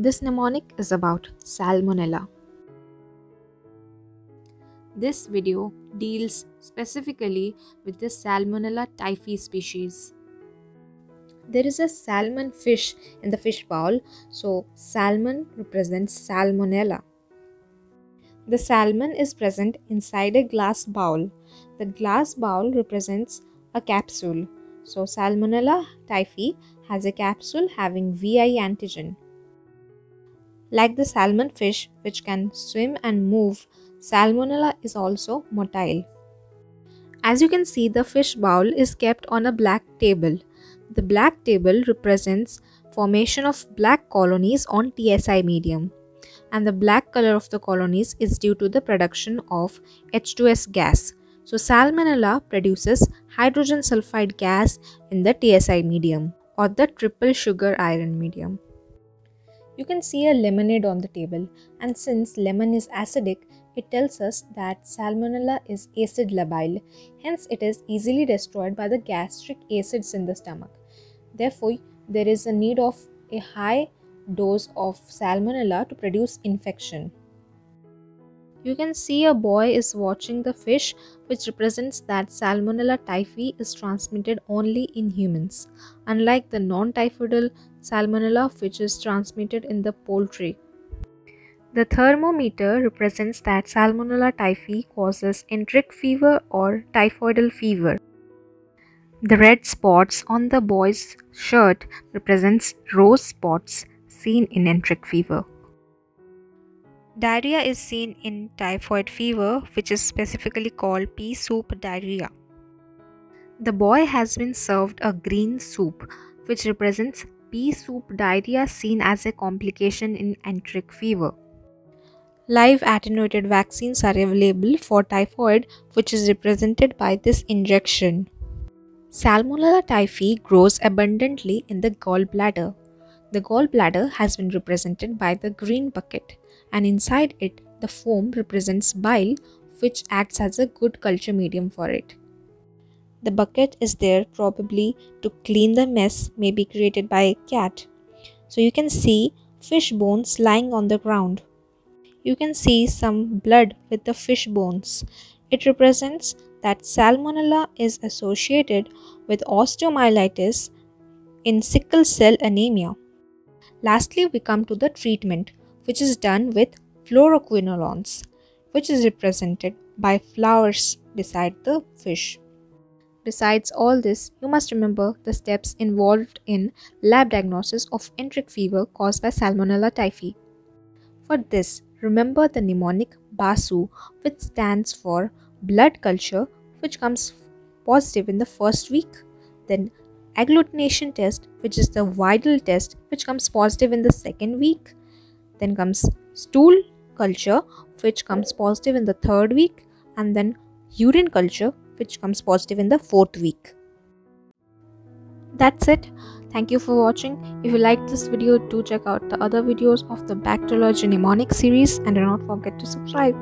This mnemonic is about Salmonella. This video deals specifically with the Salmonella typhi species. There is a salmon fish in the fish bowl, so salmon represents Salmonella. The salmon is present inside a glass bowl. The glass bowl represents a capsule. So Salmonella typhi has a capsule having VI antigen. Like the salmon fish, which can swim and move, Salmonella is also motile. As you can see, the fish bowl is kept on a black table. The black table represents formation of black colonies on TSI medium and the black color of the colonies is due to the production of H2S gas. So Salmonella produces hydrogen sulfide gas in the TSI medium or the triple sugar iron medium. You can see a lemonade on the table and since lemon is acidic, it tells us that Salmonella is acid labile, hence it is easily destroyed by the gastric acids in the stomach. Therefore, there is a need of a high dose of Salmonella to produce infection. You can see a boy is watching the fish which represents that Salmonella typhi is transmitted only in humans, unlike the non-typhoidal Salmonella which is transmitted in the poultry. The thermometer represents that Salmonella typhi causes enteric fever or typhoidal fever. The red spots on the boy's shirt represents rose spots seen in enteric fever. Diarrhea is seen in typhoid fever, which is specifically called pea soup diarrhea. The boy has been served a green soup, which represents pea soup diarrhea seen as a complication in enteric fever. Live attenuated vaccines are available for typhoid, which is represented by this injection. Salmonella typhi grows abundantly in the gallbladder. The gallbladder has been represented by the green bucket and inside it the foam represents bile which acts as a good culture medium for it. The bucket is there probably to clean the mess maybe created by a cat. So you can see fish bones lying on the ground. You can see some blood with the fish bones. It represents that salmonella is associated with osteomyelitis in sickle cell anemia. Lastly, we come to the treatment which is done with fluoroquinolones, which is represented by flowers beside the fish. Besides all this, you must remember the steps involved in lab diagnosis of enteric fever caused by Salmonella typhi. For this, remember the mnemonic BASU, which stands for blood culture, which comes positive in the first week, then agglutination test, which is the Widal test, which comes positive in the second week, then comes stool culture, which comes positive in the third week, and then urine culture, which comes positive in the fourth week. That's it. Thank you for watching. If you liked this video, do check out the other videos of the Bacteriology Mnemonic series and do not forget to subscribe.